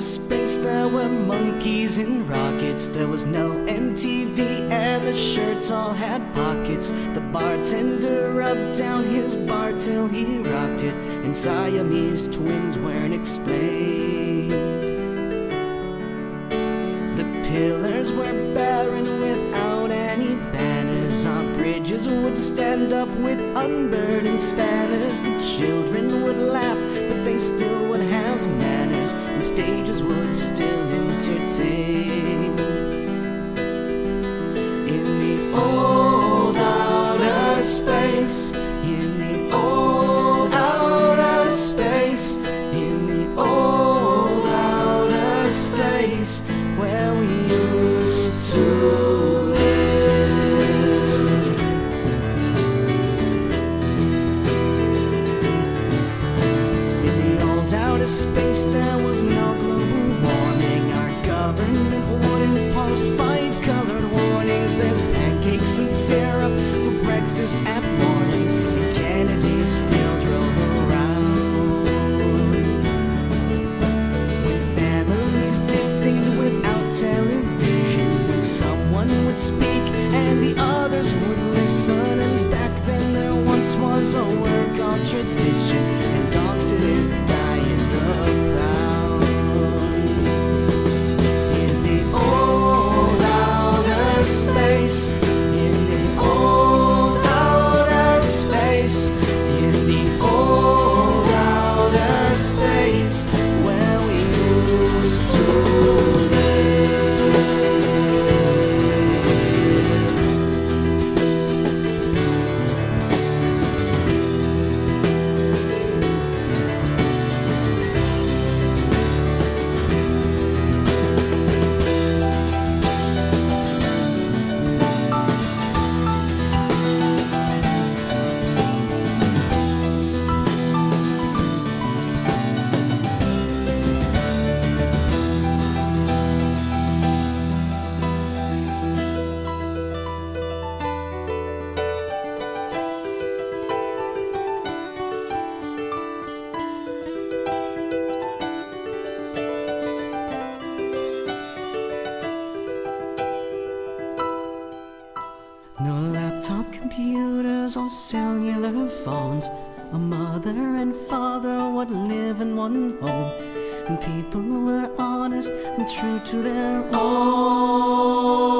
space there were monkeys in rockets. There was no MTV and the shirts all had pockets. The bartender rubbed down his bar till he rocked it. And Siamese twins weren't explained. The pillars were barren without any banners. Our bridges would stand up with unburdened spanners. The children would laugh, but they still would have manners. Stages would still entertain. In the old outer space, in the old outer space, in the old outer space, where we used to live. In the old outer space, there was word No laptop computers or cellular phones. A mother and father would live in one home. And people were honest and true to their own.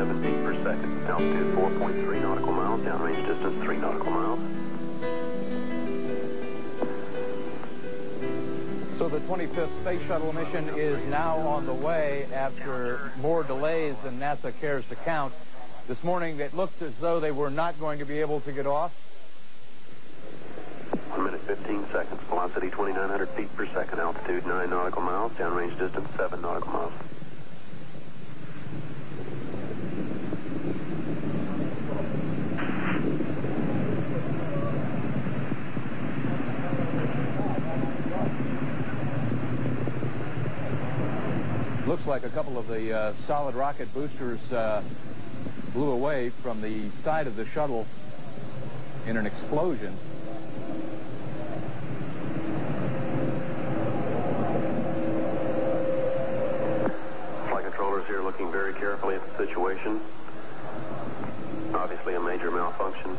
At 94%. Normal throttles, uh, most of the flight 104%. Full throttle down to uh, 65% shortly. Engines at 65%. Three engines uh, running normally. Three good fuel cells. Three good APUs. Velocity 2,257 feet per second. Altitude 4.3 nautical miles. Downrange distance 3 nautical miles. So the 25th Space Shuttle mission is now on the way after more delays than NASA cares to count. This morning, it looked as though they were not going to be able to get off. 1 minute 15 seconds. Velocity 2,900 feet per second. Altitude 9 nautical miles. Downrange distance 7 nautical miles. Like a couple of the uh, solid rocket boosters uh, blew away from the side of the shuttle in an explosion. Flight controllers here looking very carefully at the situation. Obviously a major malfunction.